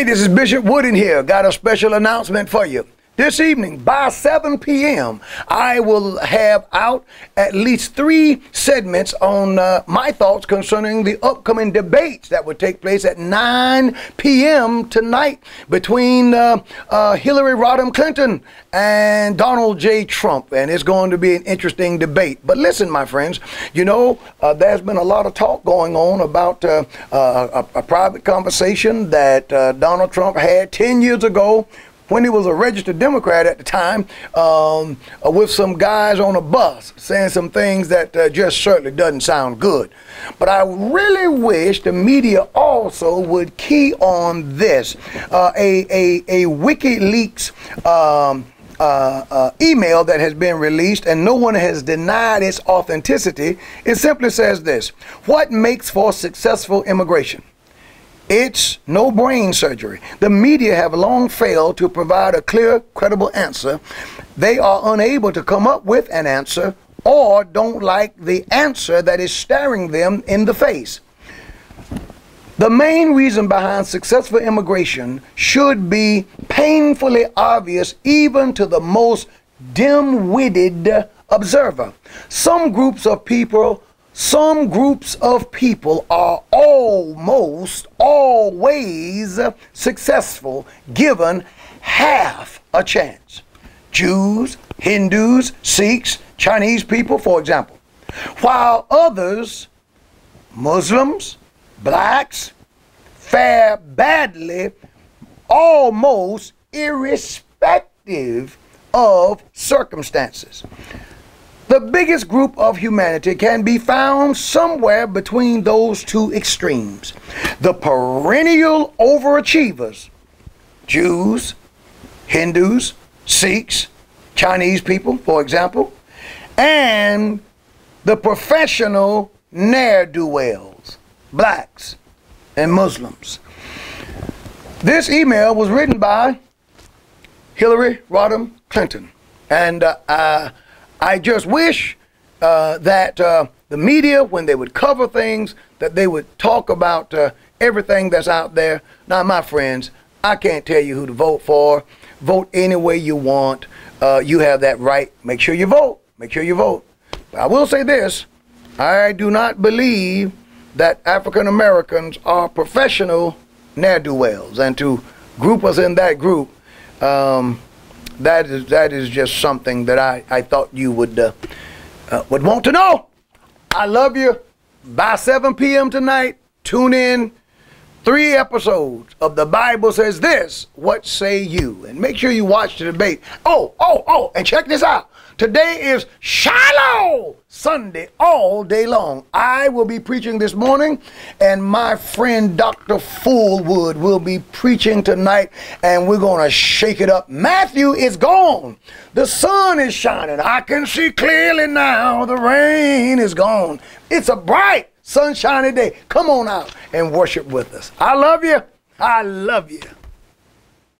Hey, this is Bishop Wooden here. Got a special announcement for you. This evening, by 7 p.m., I will have out at least three segments on uh, my thoughts concerning the upcoming debates that will take place at 9 p.m. tonight between uh, uh, Hillary Rodham Clinton and Donald J. Trump. And it's going to be an interesting debate. But listen, my friends, you know, uh, there's been a lot of talk going on about uh, uh, a, a, private conversation that Donald Trump had 10 years ago when he was a registered Democrat at the time, um, uh, with some guys on a bus saying some things that uh, just certainly doesn't sound good. But I really wish the media also would key on this. Uh, a, a, a WikiLeaks um, uh, uh, email that has been released and no one has denied its authenticity. It simply says this What makes for successful immigration? It's no brain surgery. The media have long failed to provide a clear, credible answer. They are unable to come up with an answer or don't like the answer that is staring them in the face. The main reason behind successful immigration should be painfully obvious even to the most dim-witted observer. Some groups of people some groups of people are almost always successful given half a chance. Jews, Hindus, Sikhs, Chinese people, for example. While others, Muslims, blacks, fare badly almost irrespective of circumstances. The biggest group of humanity can be found somewhere between those two extremes. The perennial overachievers, Jews, Hindus, Sikhs, Chinese people, for example, and the professional ne'er-do-wells, blacks and Muslims. This email was written by Hillary Rodham Clinton. And uh, uh, I just wish uh, that uh, the media, when they would cover things, that they would talk about uh, everything that's out there. Now, my friends, I can't tell you who to vote for. Vote any way you want. Uh, you have that right. Make sure you vote. Make sure you vote. But I will say this. I do not believe that African Americans are professional ne'er-do-wells. And to group us in that group, um, that is that is just something that I, I thought you would uh, uh, would want to know. I love you. By 7 p.m. tonight, tune in. Three episodes of the Bible says this. What say you? And make sure you watch the debate. Oh, oh, oh, and check this out. Today is Shiloh Sunday all day long. I will be preaching this morning, and my friend Dr. Fullwood will be preaching tonight, and we're going to shake it up. Matthew is gone. The sun is shining. I can see clearly now. The rain is gone. It's a bright, sunshiny day. Come on out and worship with us. I love you. I love you.